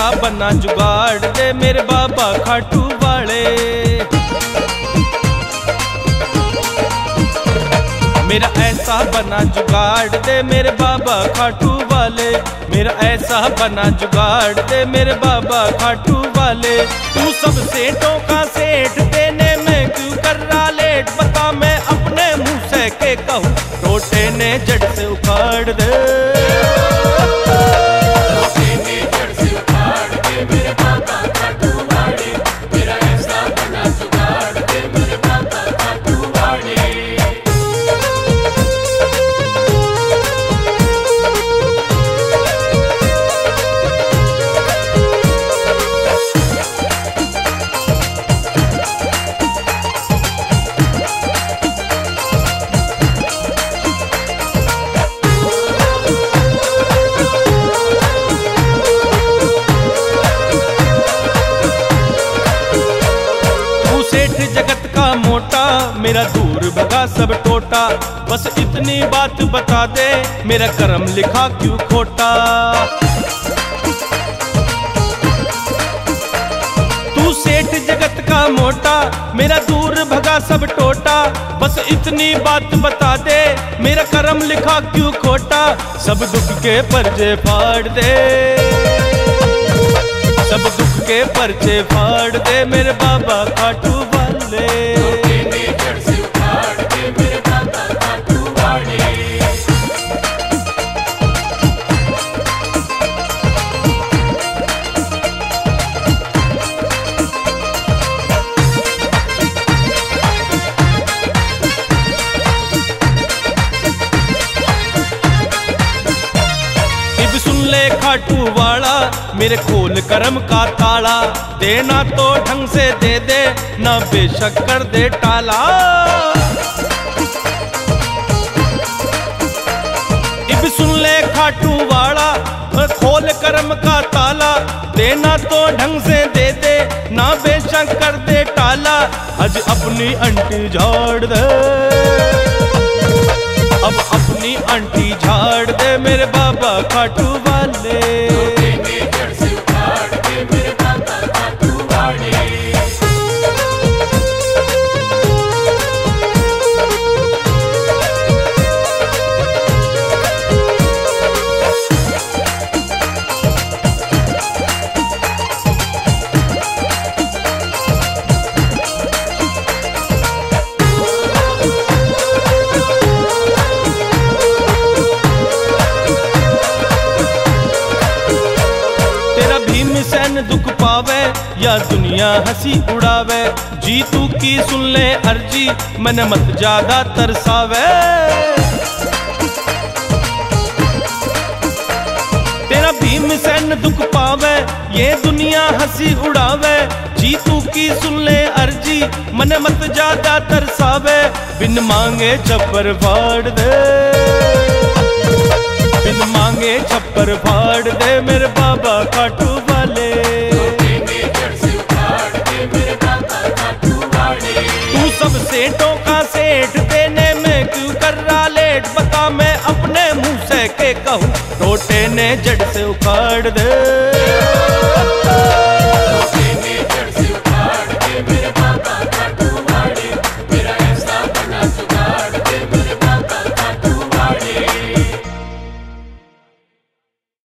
बना जुगाड़ दे मेरे बाबा खाटू वाले। मेरा ऐसा बना जुगाड़ दे मेरे बाबा खाटू वाले। मेरा ऐसा बना जुगाड़ दे मेरे बाबा खाटू वाले। तू सब सेठों का सेठ, देने में क्यों कर रहा लेट? बता मैं अपने मुँह से के कहूँ टोटे ने जड़ से उखाड़ दे। मोटा, मेरा दूर भगा सब टोटा। बस इतनी बात बता दे, मेरा कर्म लिखा क्यों खोटा? तू सेठ जगत का मोटा, मेरा दूर भगा सब टोटा। बस इतनी बात बता दे, मेरा कर्म लिखा क्यों खोटा? सब दुख के परजे फाड़ दे। सब दुख के परचे फाड़ दे, मेरे बाबा खाटू मेरे खोल कर्म का ताला। देना तो ढंग से दे दे, ना बेशक कर दे टाला। इब सुन ले खाटू वाला, खोल कर्म का ताला। देना तो ढंग से दे दे, ना बेशक कर दे टाला। आज अपनी अंटी झाड़ दे। अब अपनी आंटी झाड़ दे मेरे बाबा खाटू वाले। दुख पावे या दुनिया हँसी उड़ावे? जी तू की सुन ले अर्जी, मन मत ज़्यादा तरसावे। तेरा भीम सैन दुख पावे, ये दुनिया हँसी उड़ावे। जी तू की सुन ले अर्जी, मन मत ज़्यादा तरसावे। बिन मांगे छप्पर फाड़ दे। बिन मांगे छप्पर फाड़ दे, मेरे बाबा खाटू सेठों का सेठ देने में क्यों कर रहा लेट? बता मैं अपने मुँह से के कहूँ टोटे ने जड़ से उखाड़ दे।